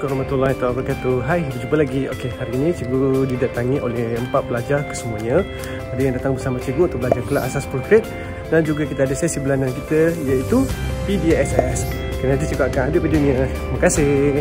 Assalamualaikum warahmatullahi wabarakatuh. Hai, berjumpa lagi. Ok, hari ini cikgu didatangi oleh empat pelajar kesemuanya. Ada yang datang bersama cikgu untuk belajar kelas asas prokret Dan juga kita ada sesi bulanan kita iaitu PDSS okay, nanti cikgu akan ada video ni. Terima kasih.